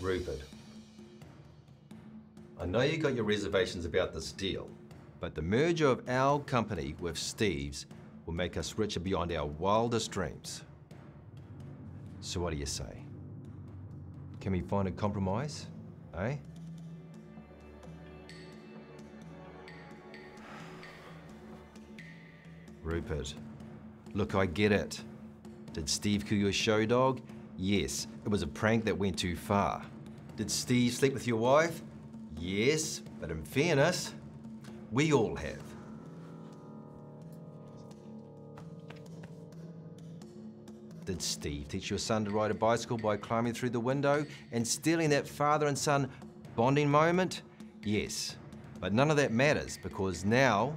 Rupert. I know you got your reservations about this deal, but the merger of our company with Steve's will make us richer beyond our wildest dreams. So what do you say? Can we find a compromise? Eh? Rupert, look, I get it. Did Steve kill your show dog? Yes, it was a prank that went too far. Did Steve sleep with your wife? Yes, but in fairness, we all have. Did Steve teach your son to ride a bicycle by climbing through the window and stealing that father and son bonding moment? Yes, but none of that matters because now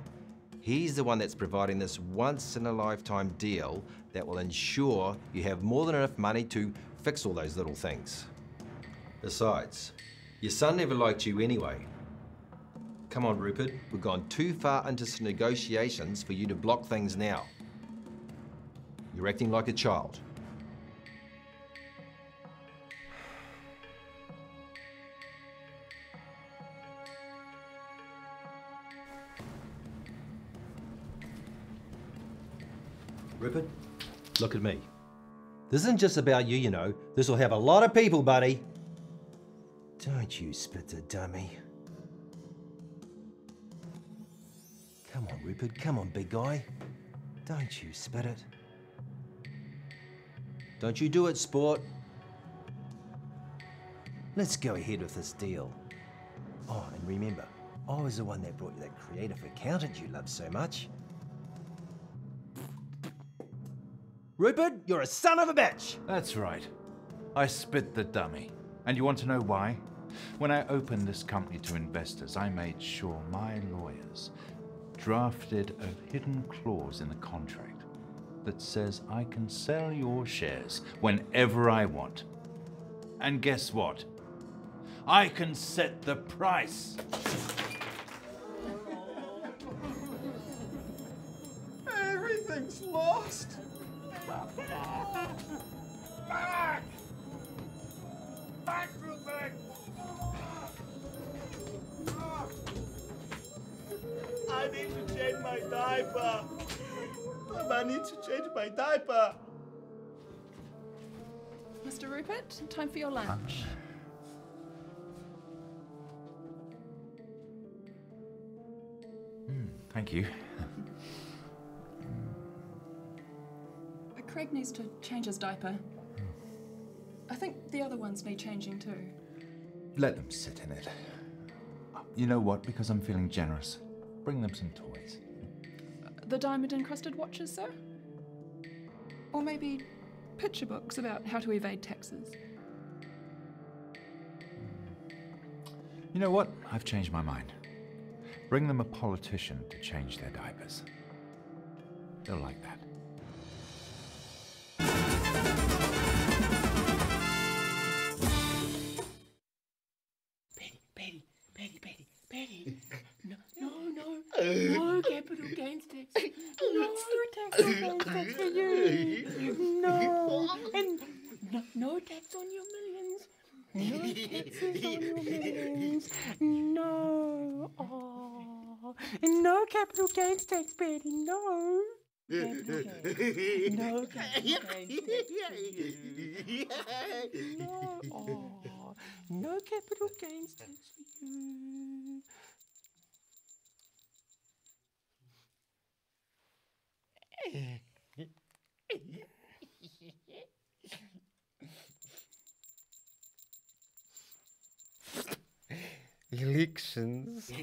he's the one that's providing this once in a lifetime deal that will ensure you have more than enough money to fix all those little things. Besides, your son never liked you anyway. Come on, Rupert, we've gone too far into negotiations for you to block things now. You're acting like a child. Rupert, look at me. This isn't just about you, you know. This will have a lot of people, buddy. Don't you spit the dummy. Come on, Rupert. Come on, big guy. Don't you spit it. Don't you do it, sport. Let's go ahead with this deal. Oh, and remember, I was the one that brought you that creative accountant you love so much. Rupert, you're a son of a bitch! That's right. I spit the dummy. And you want to know why? When I opened this company to investors, I made sure my lawyers drafted a hidden clause in the contract that says I can sell your shares whenever I want. And guess what? I can set the price. Everything's lost. I need to change my diaper. I need to change my diaper. Mr. Rupert, time for your lunch. Hmm, thank you. Craig needs to change his diaper. I think the other ones need changing too. Let them sit in it. You know what? Because I'm feeling generous, bring them some toys. The diamond encrusted watches, sir? Or maybe picture books about how to evade taxes. You know what? I've changed my mind. Bring them a politician to change their diapers. They'll like that. Betty, Betty, Betty, Betty. No, no, no. Capital gains tax. No capital gains tax for you. No. And no, no tax on your millions. No taxes on your millions. No. Oh. And No capital gains tax, Betty. No. Capital gains. No capital gains tax. No. Oh. No capital gains tax for you. Elections.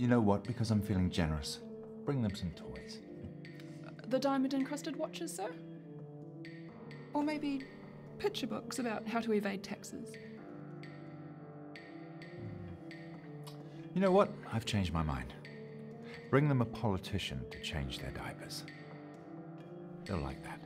You know what? Because I'm feeling generous, bring them some toys. The diamond encrusted watches, sir? Or maybe picture books about how to evade taxes. You know what? I've changed my mind. Bring them a politician to change their diapers. They'll like that.